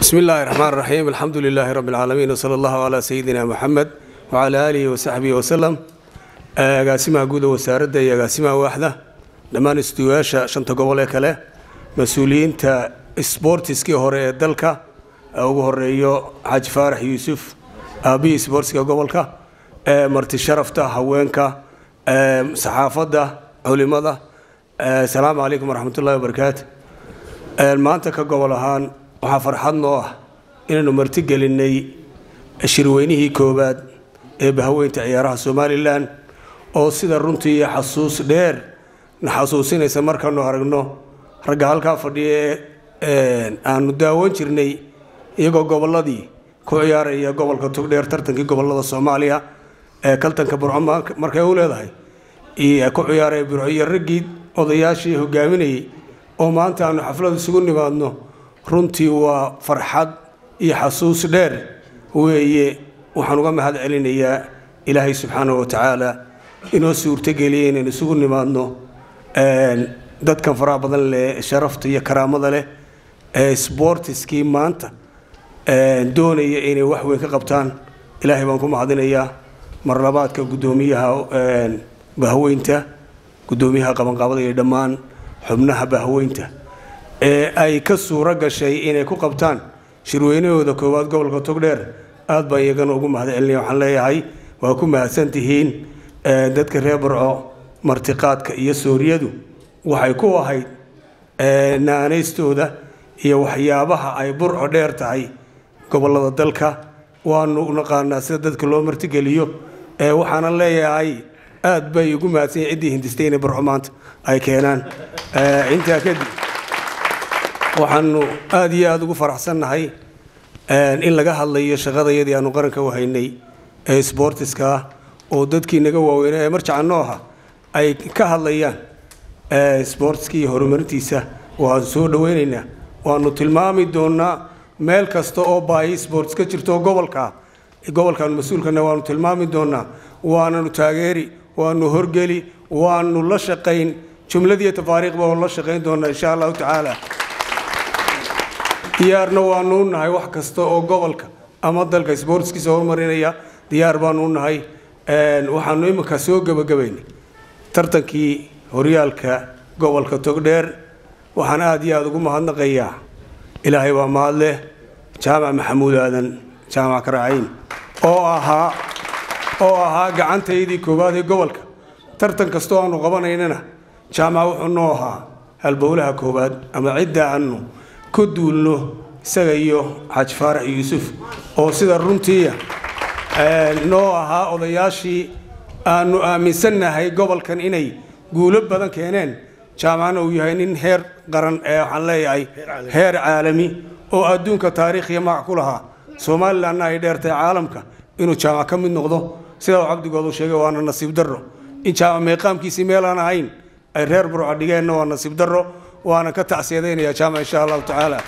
bismi illaahi raxmaan raxiim alxamdu lilaahi rabbi alcaalamiin wsala allahu calaa sayidina moxamed wacalaa aalihi wasaxbihi wasalam agaasimaha guuda wasaaradda iyo agaasimaha waaxda. Dhammaan istuwayaasha shanta gobol ee kale mas'uuliyiinta sboortiskii hore ee dalka ugu horeeyo xaaji faarax yuusuf aabihii sboortiska gobolka marti sharafta haweenka saxaafadda culimada asalaamu calaykum waraxmat ullahi wabarakaatu maanta ka waxaa farxad noo ah inaynu martigelinnay shirweynihii koowaad ee bahaweynta ciyaaraha somalilan oo sida runtii iyo xasuus dheer na xasuusinaysa markaanu aragno ragga halkaa fadhiya ee aanu daawan jirnay iyagoo gobolladii ku ciyaaraya gobolka tugdheer tartankii gobollada soomaaliya ee kaltanka burco markay u leedahay. Ku ciyaaraya burco iyo raggii odayaashii hogaaminayay. Oo maanta aanu xaflad isugu nimaadno runtii waa farxad iyo xasuus dheer. Weeye waxaan uga mahad celinayaa ilaahay subxaana wa tacaala inoo suurtogeliya inaynu isugu nimaadno dadkan faraha badan leh sharafta iyo karaamada leh ee sboortiskii maanta doonaya inay wax weyn ka qabtaan. Ilaahay baan ku mahadinayaa marlabaadka guddoomiyaha bahaweynta guddoomiyaha qabanqaabada iyo dhammaan xubnaha bahaweynta ee ay ka suuro gashay inay ku qabtaan shirweynahooda koowaad gobolka togdheer. Aad baan iyagana ugu celinaya waxaan leeyahay waa ku mahadsan tihiin dadka reer barco martiqaadka iyo sooriyadu waxay ku ahayd naanaystooda iyo waxyaabaha ay burco dheer tahay gobollada dalka. Waanu naqaanaa sida dadka loo martigeliyo waxaana leeyahay aad bay ugu mahadsan ciddii hindistay inay burco maanta ay keenaan. Intaa kadib waxaanu aada iyo aada ugu faraxsannahay in laga hadlayo shaqadayadii aanu qaranka u haynay ee sboortiska oo dadkii naga waaweynaa ee marjaca ay ka hadlayaan. Sboortiska iyo horumarintiisa waanu soo dhaweynaynaa waanu tilmaami doonaa meel kasta oo baahi sboorts ka jirto gobolka gobolkaanu mas'uulkana waanu tilmaami doonaa waananu taageeri waanu horgeli waanu la shaqayn. Jumladiiyo tafaariiqba waanu la shaqayn doonaa insha allahu tacaala diyaarna waanu u nahay wax kasta oo gobolka ama dalka sboortskiisa horumarinaya diyaar baanu u nahay waxaanu iminka soo gebagabaynay tartankii horyaalka gobolka togdheer. Waxaan aada iyo aada ugu mahadnaqayaa. Ilaahay waa mahadleh jaamac maxamuud aadan jaamac karaaciin. Oo ahaa oo ahaa gacantaydii koowaad ee gobolka. Tartan kastoo aanu qabanaynana jaamac wuxuu noo ahaa halbowlaha koowaad ama cidda aanu ku duulno isaga iyo xaaji faarax yuusuf oo sida runtiiya noo ahaa odayaashii aanu aaminsannahay gobolkan inay guulo badan keeneen. Jaamacna uu yahay nin heer qaran ee waxaan leeyahay heer caalami oo adduunka taariikhiya magac ku lahaa. Somalilanna ay dheertay caalamka inuu jaamac ka mid noqdo. Sidaa uu cabdigoodu sheegay waana nasiib darro. In jaamac meeqaamkiisii meelaan ahayn ay reer burca dhigeenna waa nasiib darro waana ka tacsiyadaynayaa jaamac insha allahu tacaala